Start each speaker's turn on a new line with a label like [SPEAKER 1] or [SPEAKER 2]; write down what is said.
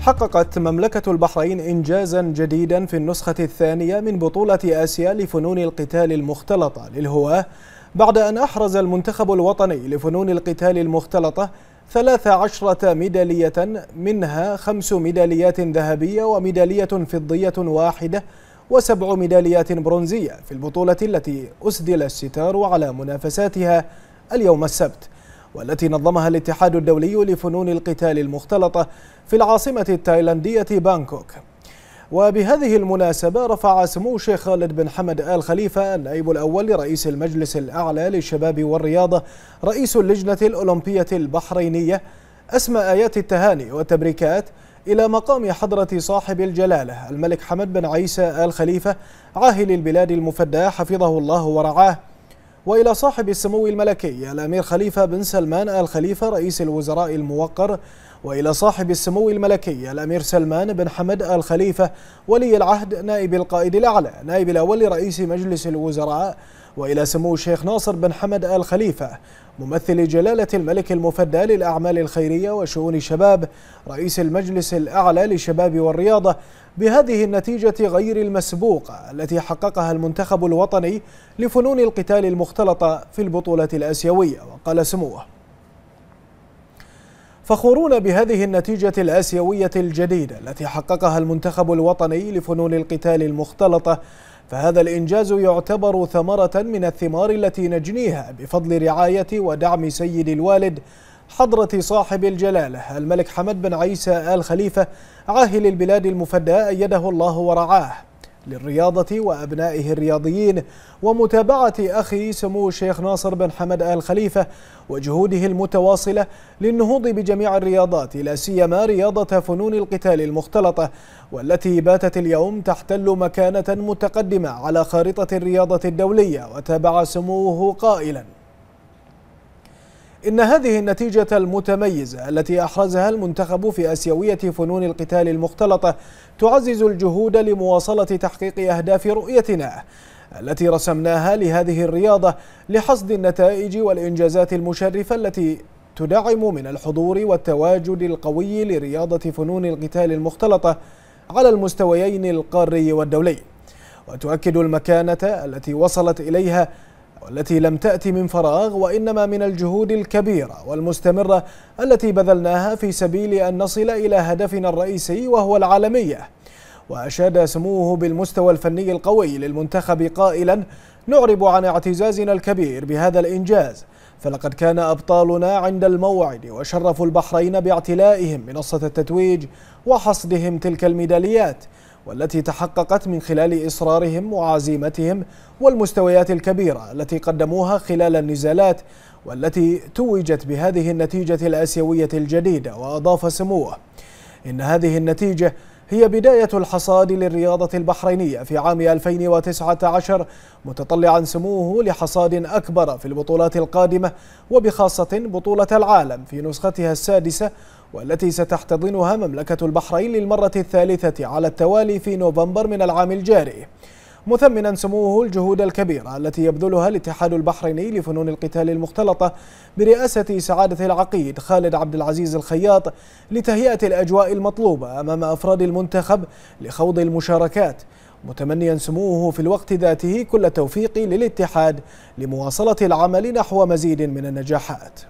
[SPEAKER 1] حققت مملكة البحرين إنجازا جديدا في النسخة الثانية من بطولة آسيا لفنون القتال المختلطة للهواة بعد أن أحرز المنتخب الوطني لفنون القتال المختلطة ثلاث عشرة ميدالية منها خمس ميداليات ذهبية وميدالية فضية واحدة وسبع ميداليات برونزية في البطولة التي أسدل الستار على منافساتها اليوم السبت. والتي نظمها الاتحاد الدولي لفنون القتال المختلطة في العاصمة التايلاندية بانكوك. وبهذه المناسبة رفع سمو الشيخ خالد بن حمد آل خليفة النائب الأول لرئيس المجلس الأعلى للشباب والرياضة رئيس اللجنة الأولمبية البحرينية أسمى آيات التهاني والتبريكات إلى مقام حضرة صاحب الجلالة الملك حمد بن عيسى آل خليفة عاهل البلاد المفدى حفظه الله ورعاه. وإلى صاحب السمو الملكي الأمير خليفة بن سلمان آل خليفة رئيس الوزراء الموقر وإلى صاحب السمو الملكي الأمير سلمان بن حمد آل خليفة ولي العهد نائب القائد الأعلى نائب الأول لرئيس مجلس الوزراء وإلى سمو الشيخ ناصر بن حمد آل خليفة ممثل جلالة الملك المفدى للأعمال الخيرية وشؤون الشباب رئيس المجلس الأعلى للشباب والرياضة بهذه النتيجة غير المسبوقة التي حققها المنتخب الوطني لفنون القتال المختلطة في البطولة الآسيوية وقال سموه. فخورون بهذه النتيجة الآسيوية الجديدة التي حققها المنتخب الوطني لفنون القتال المختلطة. فهذا الإنجاز يعتبر ثمرة من الثمار التي نجنيها بفضل رعاية ودعم سيد الوالد حضرة صاحب الجلالة الملك حمد بن عيسى آل خليفة عاهل البلاد المفدى أيده الله ورعاه. للرياضة وأبنائه الرياضيين ومتابعة أخي سمو الشيخ ناصر بن حمد آل خليفة وجهوده المتواصلة للنهوض بجميع الرياضات لا سيما رياضة فنون القتال المختلطة والتي باتت اليوم تحتل مكانة متقدمة على خارطة الرياضة الدولية وتابع سموه قائلاً. إن هذه النتيجة المتميزة التي أحرزها المنتخب في أسيوية فنون القتال المختلطة تعزز الجهود لمواصلة تحقيق أهداف رؤيتنا التي رسمناها لهذه الرياضة لحصد النتائج والإنجازات المشرفة التي تدعم من الحضور والتواجد القوي لرياضة فنون القتال المختلطة على المستويين القاري والدولي. وتؤكد المكانة التي وصلت إليها والتي لم تأتي من فراغ وإنما من الجهود الكبيرة والمستمرة التي بذلناها في سبيل أن نصل إلى هدفنا الرئيسي وهو العالمية. وأشاد سموه بالمستوى الفني القوي للمنتخب قائلا نعرب عن اعتزازنا الكبير بهذا الإنجاز فلقد كان أبطالنا عند الموعد وشرفوا البحرين باعتلائهم منصة التتويج وحصدهم تلك الميداليات والتي تحققت من خلال إصرارهم وعزيمتهم والمستويات الكبيرة التي قدموها خلال النزالات والتي توجت بهذه النتيجة الآسيوية الجديدة وأضاف سموه. إن هذه النتيجة هي بداية الحصاد للرياضة البحرينية في عام 2019 متطلعا سموه لحصاد أكبر في البطولات القادمة وبخاصة بطولة العالم في نسختها السادسة والتي ستحتضنها مملكة البحرين للمرة الثالثة على التوالي في نوفمبر من العام الجاري. مثمنا سموه الجهود الكبيرة التي يبذلها الاتحاد البحريني لفنون القتال المختلطة برئاسة سعادة العقيد خالد عبد العزيز الخياط لتهيئة الأجواء المطلوبة أمام أفراد المنتخب لخوض المشاركات. متمنيا سموه في الوقت ذاته كل التوفيق للاتحاد لمواصلة العمل نحو مزيد من النجاحات.